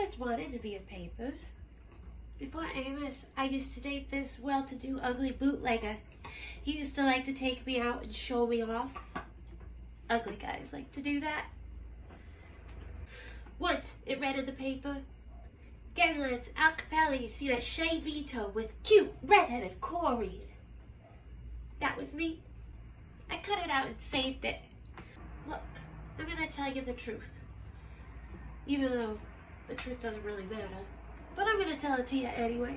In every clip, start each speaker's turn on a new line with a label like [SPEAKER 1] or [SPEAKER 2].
[SPEAKER 1] always wanted to be in papers. Before Amos, I used to date this well-to-do ugly bootlegger. He used to like to take me out and show me off. Ugly guys like to do that. Once, it read in the paper, Garyland's Al Capelli seen at Chez Vito with cute red-headed Corey. That was me. I cut it out and saved it. Look, I'm gonna tell you the truth. Even though the truth doesn't really matter. But I'm gonna tell it to you anyway.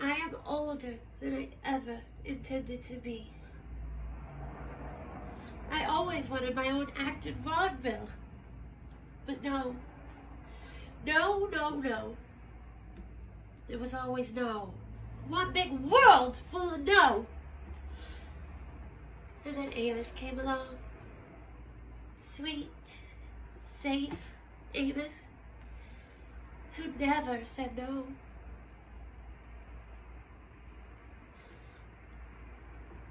[SPEAKER 1] I am older than I ever intended to be. I always wanted my own act in vaudeville. But no. No, no, no. There was always no. One big world full of no. And then Amos came along. Sweet, safe Amos, who never said no.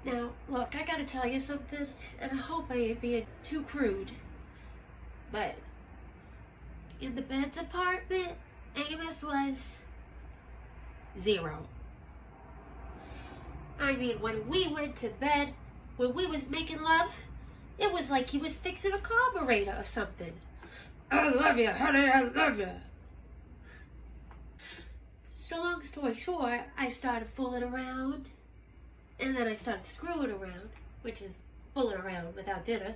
[SPEAKER 1] Now, look, I gotta tell you something, and I hope I ain't being too crude, but in the bed department, Amos was zero. I mean, when we went to bed, when we was making love, it was like he was fixing a carburetor or something. I love you, honey, I love you. So long story short, I started fooling around, and then I started screwing around, which is fooling around without dinner.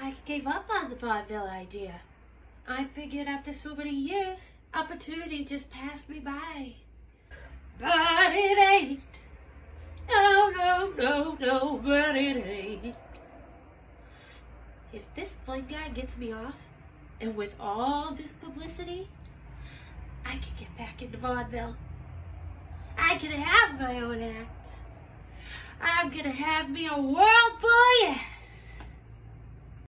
[SPEAKER 1] I gave up on the vaudeville idea. I figured after so many years, opportunity just passed me by. But it ain't. No, no, no, no, but it ain't. If this Flynn guy gets me off, and with all this publicity, I can get back into vaudeville. I can have my own act. I'm gonna have me a world yeah.